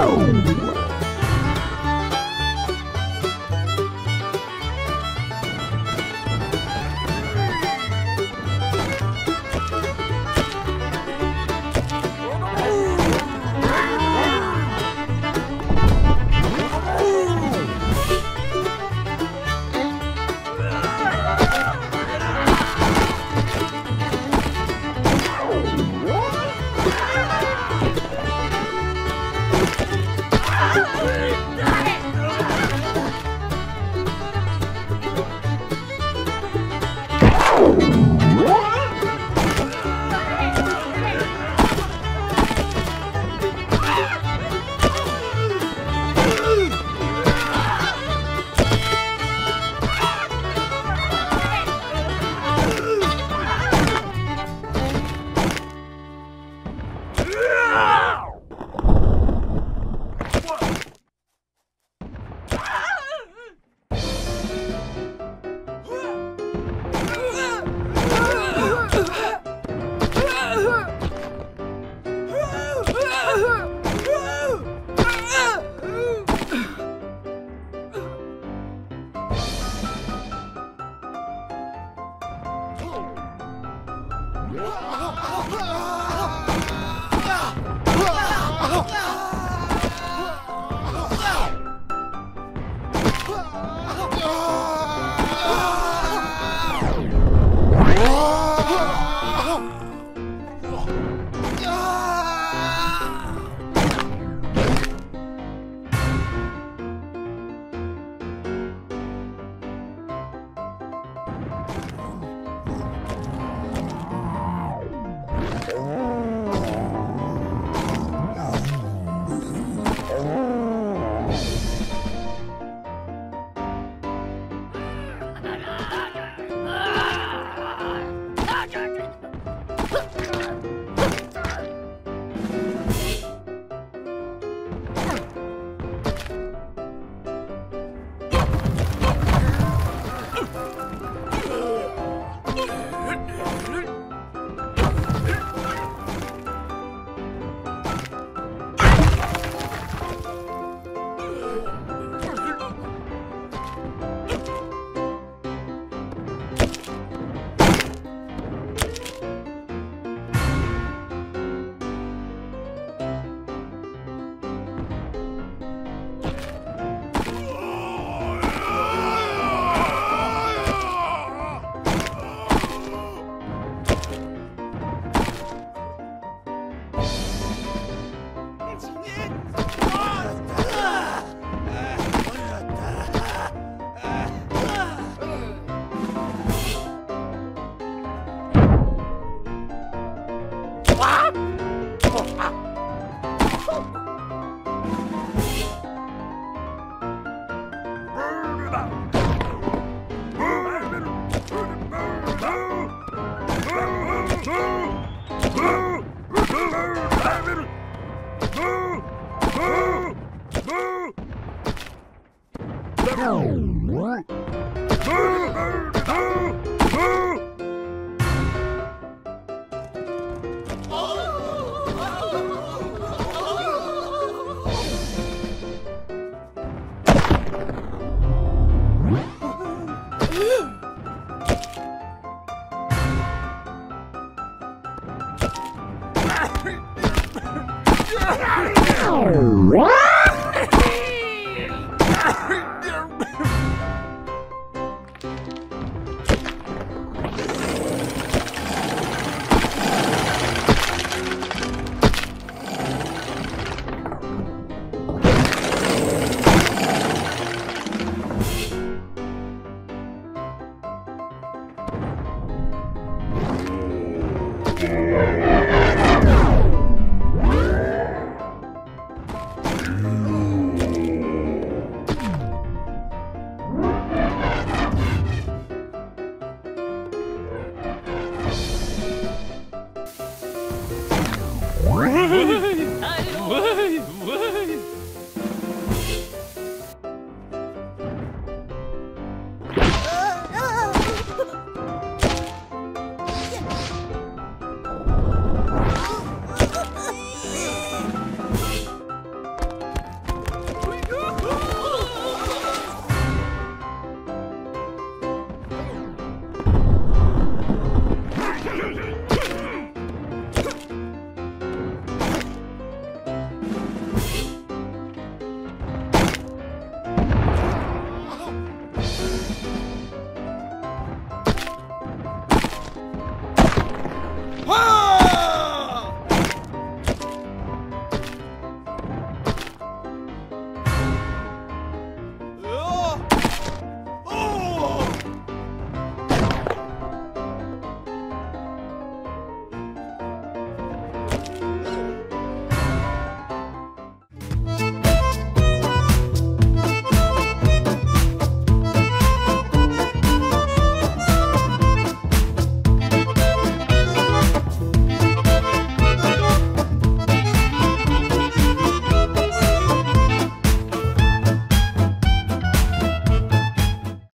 Oh! What?